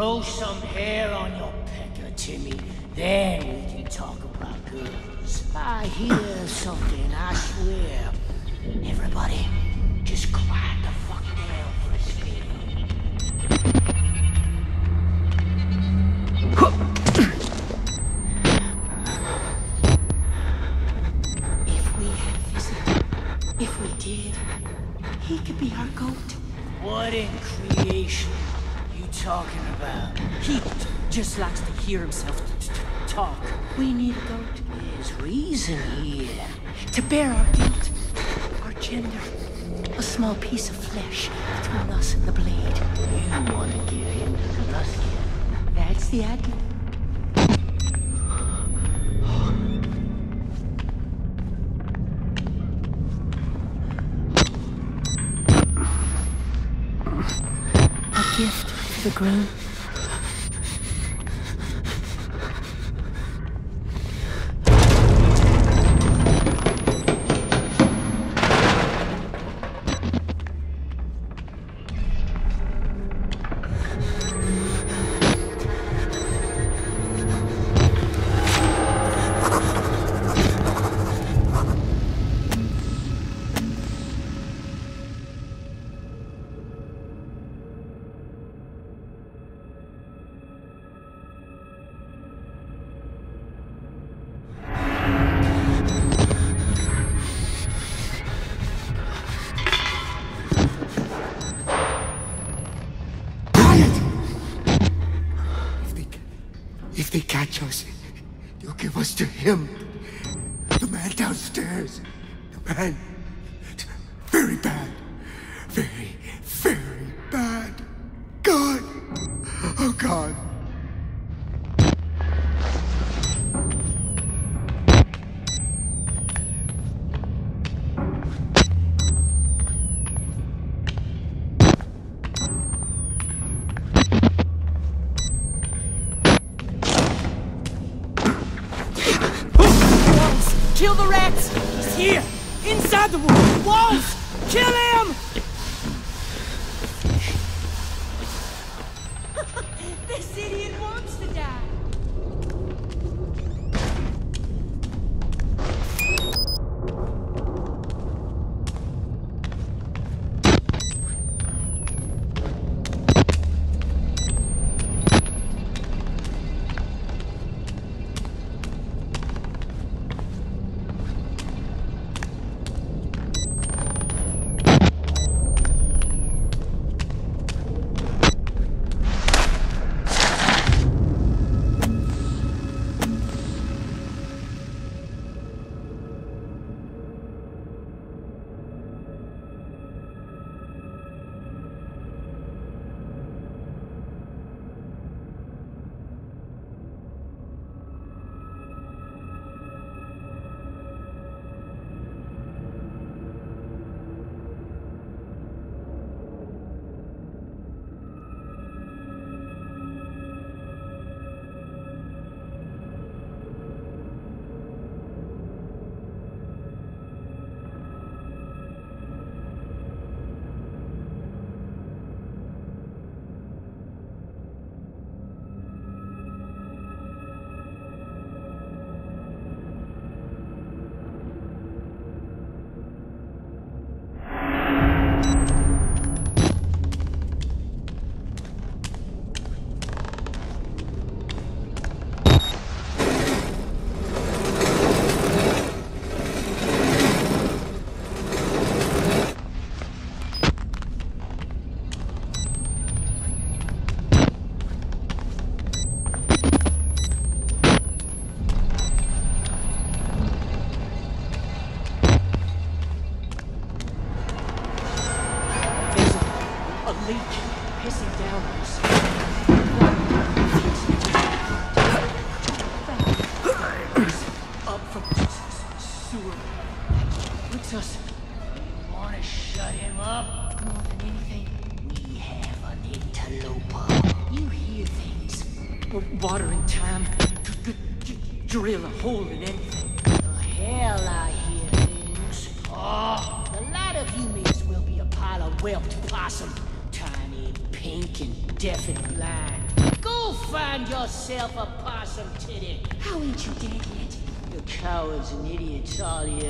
Grow some hair on your pecker, Timmy. Then we can talk about girls. I hear something here to bear our guilt, our gender, a small piece of flesh between us and the blade. You want to give him to the Gluskin? That's the admin. A gift for the groom. chosen. You give us to him. pulling anything. The hell I hear things. Ah. Oh, the lot of you mates will be a pile of whelped possum. Tiny, pink, and deaf and blind. Go find yourself a possum titty. How ain't you dead yet? You cowards and idiots, all you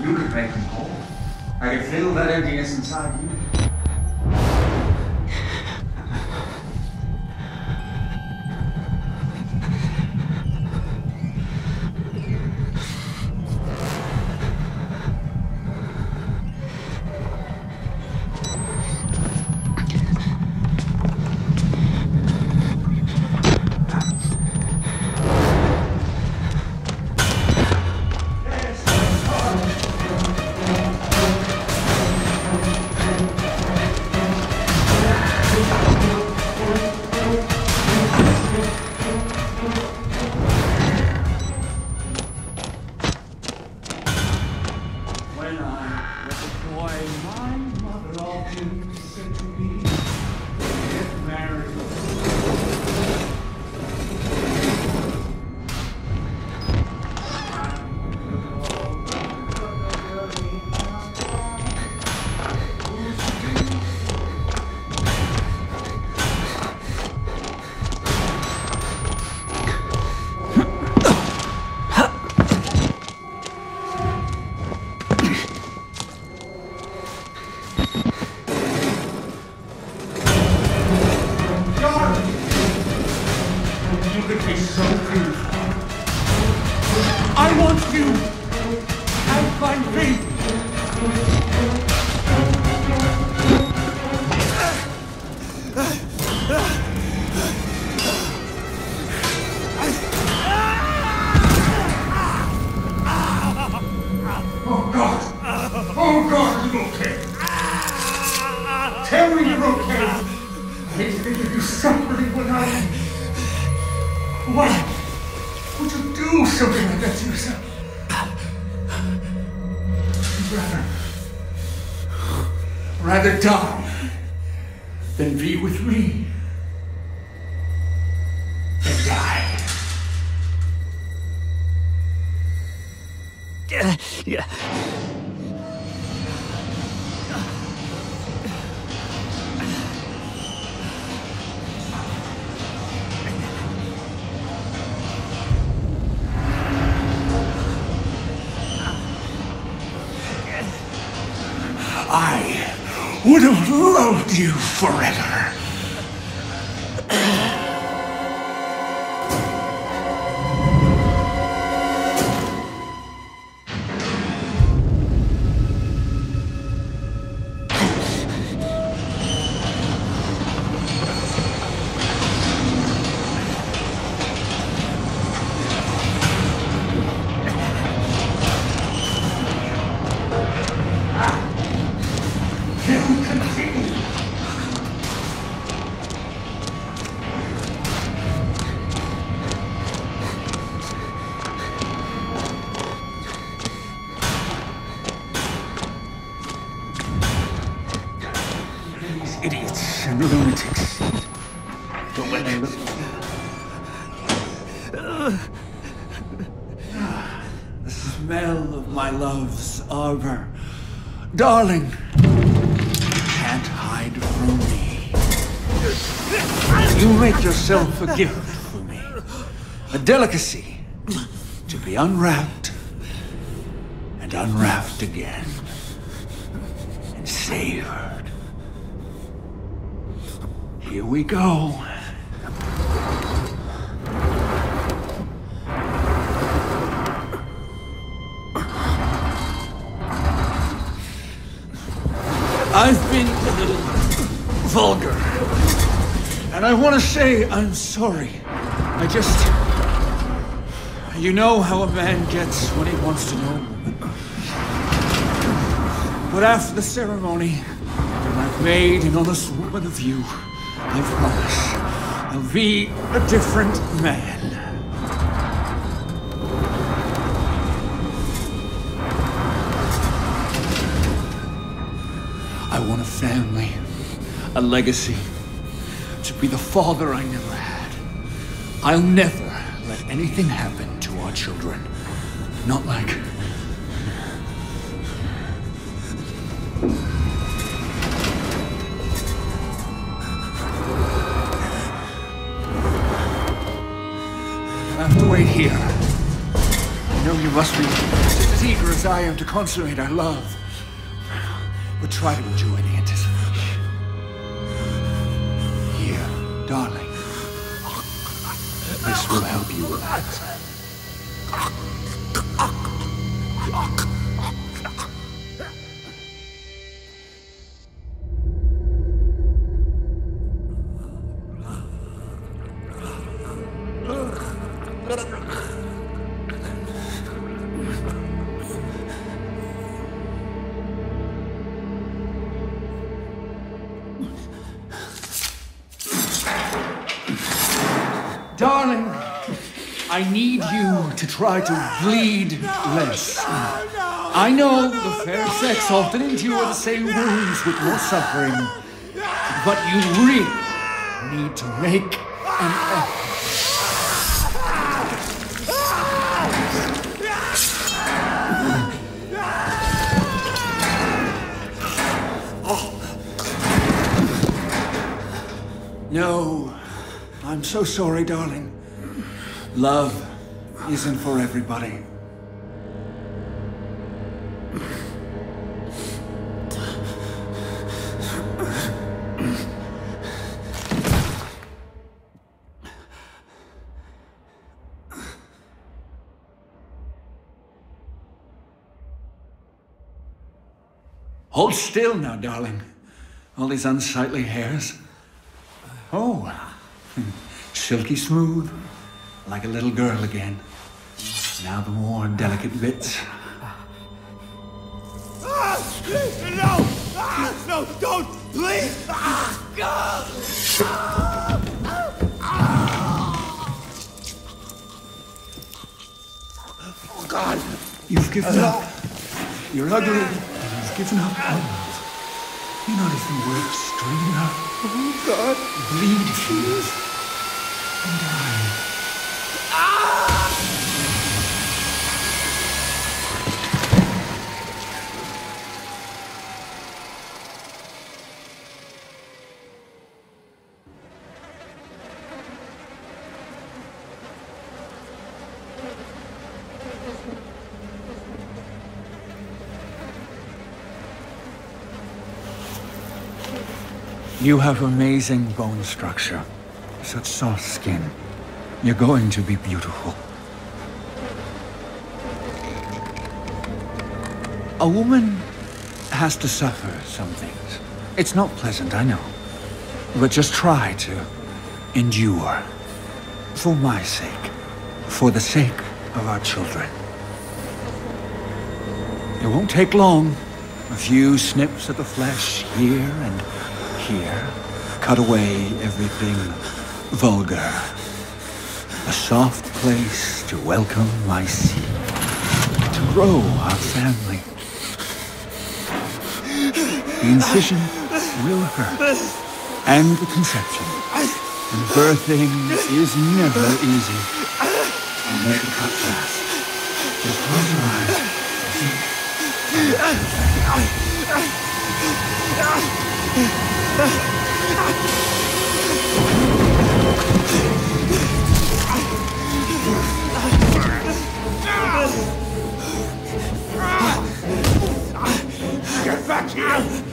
You could make me whole. I could fill that emptiness inside you. You you forever. Darling, can't hide from me. You make yourself a gift for me. A delicacy to be unwrapped and unwrapped again and savored. Here we go. Want to say I'm sorry. I just. You know how a man gets when he wants to know. But after the ceremony, when I've made an honest woman of you, I promise I'll be a different man. I want a family, a legacy, to be the father I never had. I'll never let anything happen to our children. Not like. I have to wait here. I know you must be just as eager as I am to consummate our love. But try to enjoy the anticipation. You relax. Try to bleed less. I know the fair sex often endure the same wounds with more suffering. But you really need to make an effort. No, I'm so sorry, darling. Love isn't for everybody. Hold still now, darling. All these unsightly hairs. Oh, silky smooth, like a little girl again. Now the more delicate bits. No! Ah, no, don't! Please! Ah, God! Oh, God! You've given up. You're ugly. You've given up. You're not even worth stringing up. Oh, God! Bleed live. And die. You have amazing bone structure. Such soft skin. You're going to be beautiful. A woman has to suffer some things. It's not pleasant, I know. But just try to endure. For my sake. For the sake of our children. It won't take long. A few snips of the flesh here and here. Cut away everything vulgar. A soft place to welcome my seed. To grow our family. The incision will hurt. And the conception. And birthing is never easy. Make it cut fast. Just close your eyes. Get back here!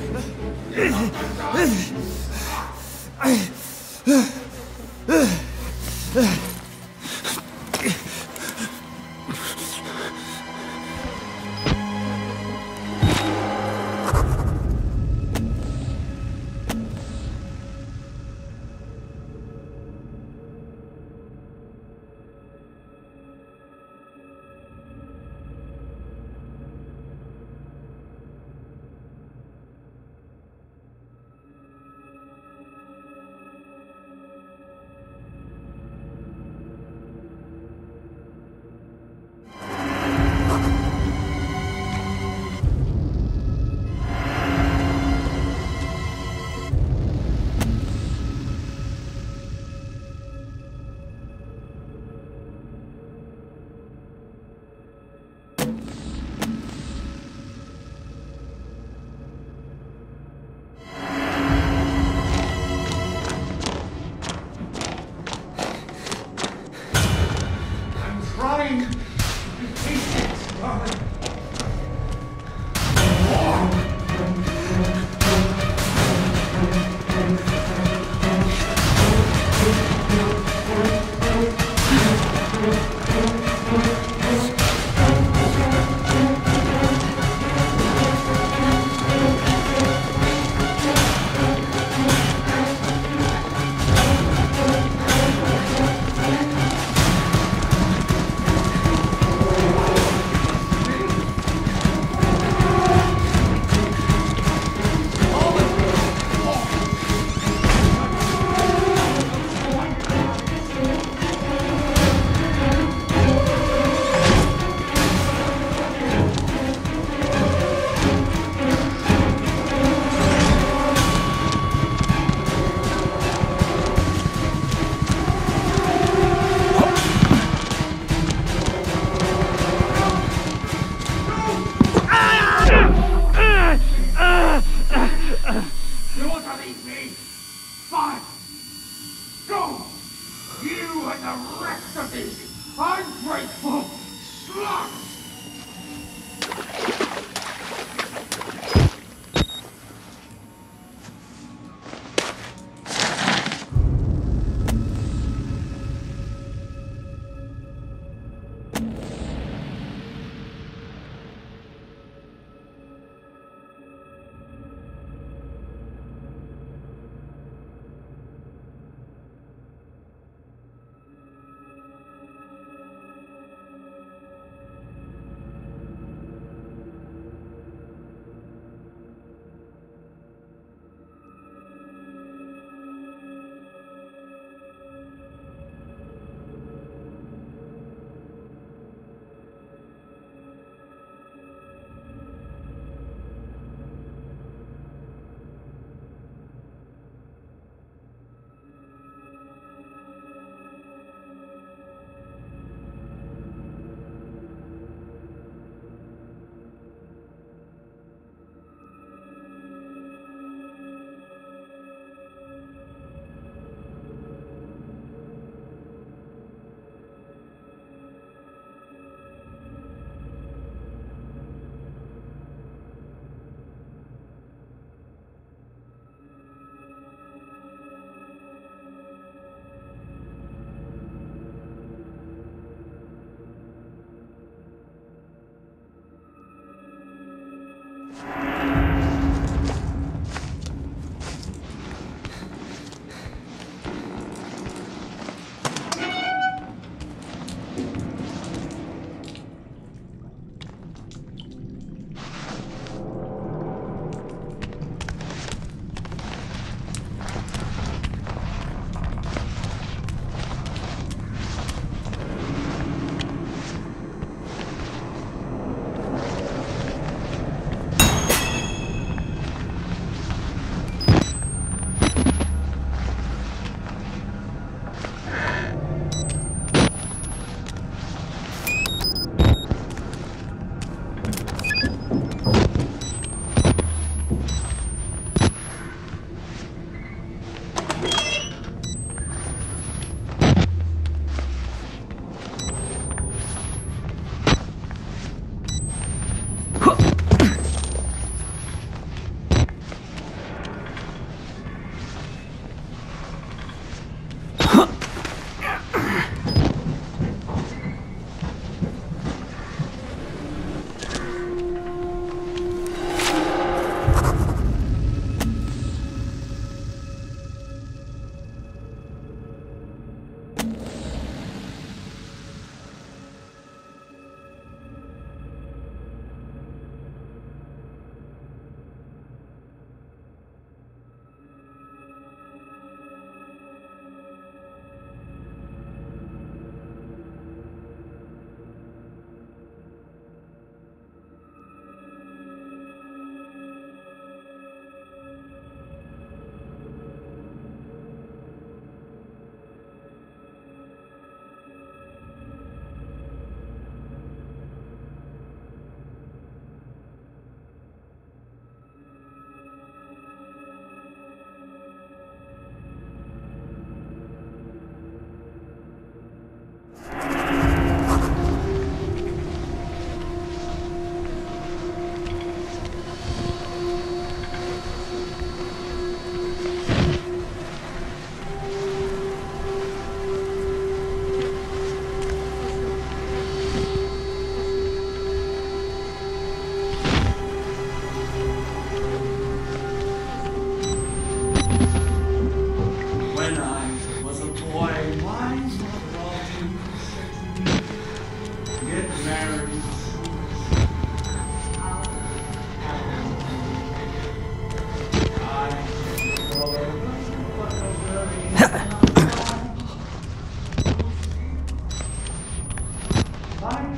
Why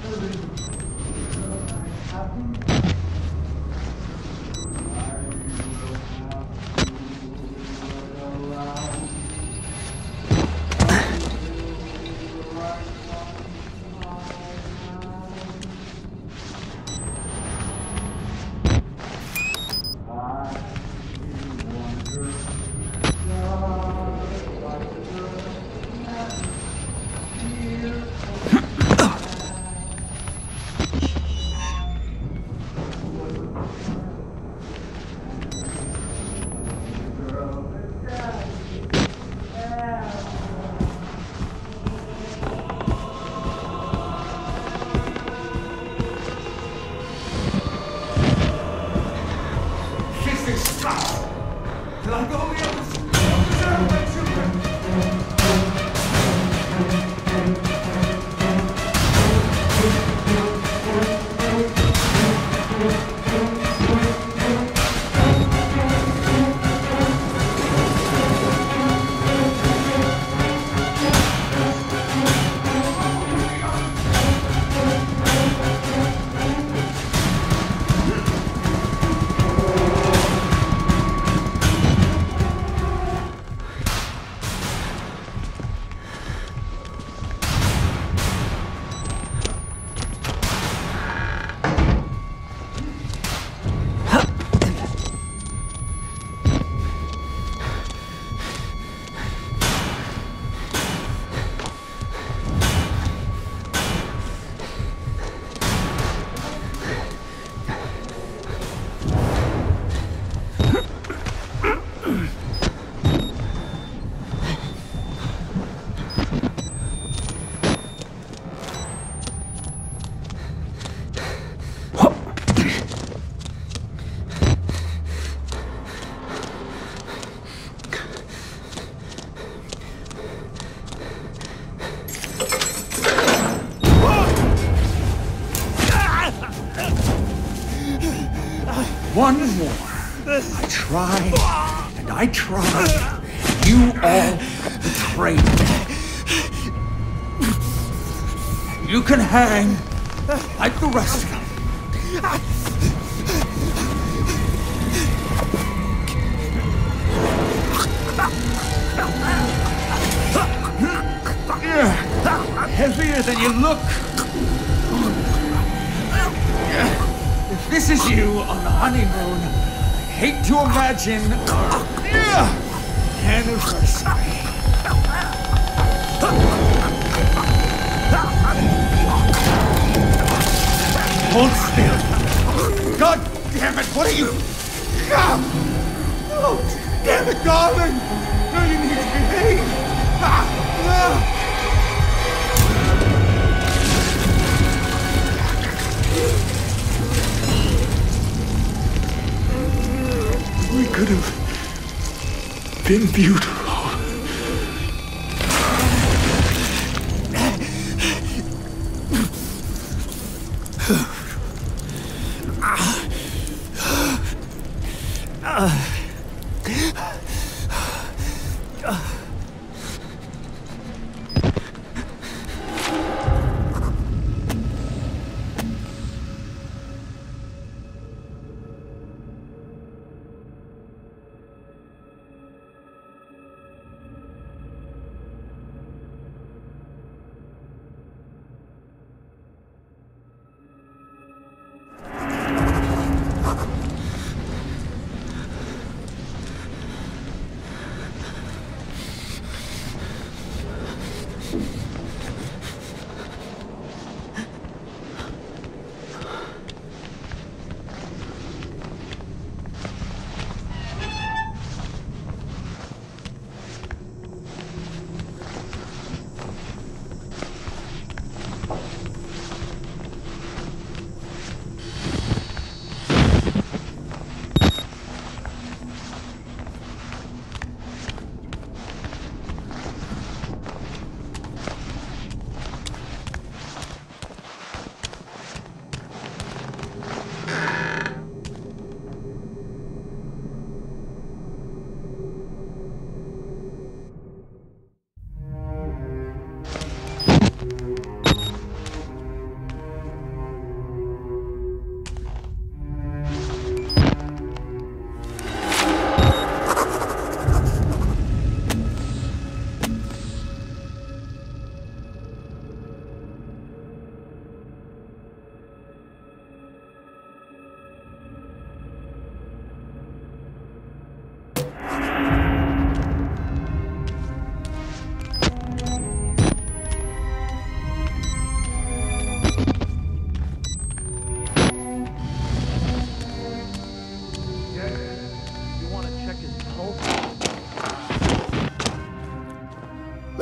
hang like the rest of them. Heavier than you look. If this is you on the honeymoon, I hate to imagine our anniversary. Hold still. God damn it, what are you... Ah! Oh, damn it, darling! No, you need to behave! Ah! Ah! We could have been beautiful.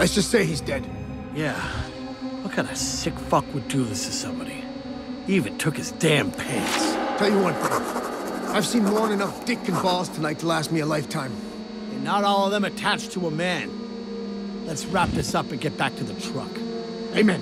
Let's just say he's dead. Yeah. What kind of sick fuck would do this to somebody? He even took his damn pants. Tell you one thing. I've seen more than enough dick and balls tonight to last me a lifetime. And not all of them attached to a man. Let's wrap this up and get back to the truck. Amen.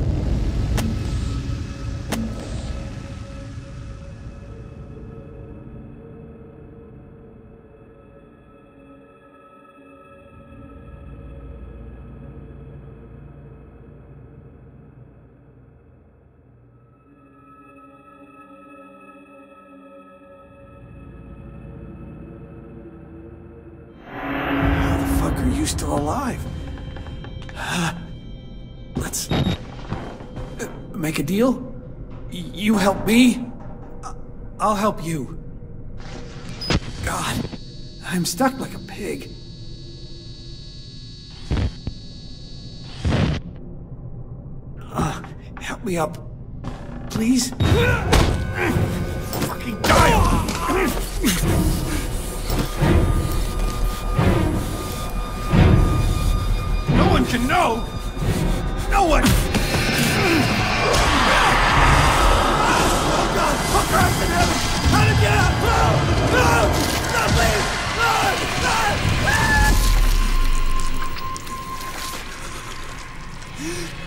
a deal. You help me, I'll help you. God, I'm stuck like a pig. Uh, help me up, please. Fucking die! No one can know. No one. Christ in heaven! No! No! No, please! No! No!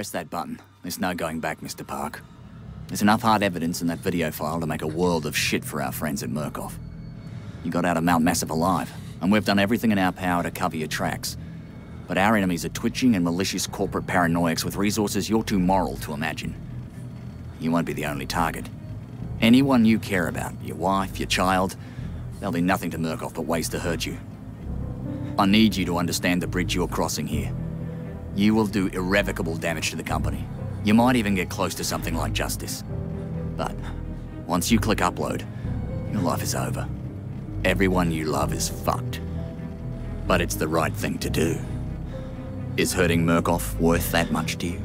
Press that button. There's no going back, Mr. Park. There's enough hard evidence in that video file to make a world of shit for our friends at Murkoff. You got out of Mount Massive alive, and we've done everything in our power to cover your tracks. But our enemies are twitching and malicious corporate paranoiacs with resources you're too moral to imagine. You won't be the only target. Anyone you care about, your wife, your child, there'll be nothing to Murkoff but ways to hurt you. I need you to understand the bridge you're crossing here. You will do irrevocable damage to the company. You might even get close to something like justice. But once you click upload, your life is over. Everyone you love is fucked. But it's the right thing to do. Is hurting Murkoff worth that much to you?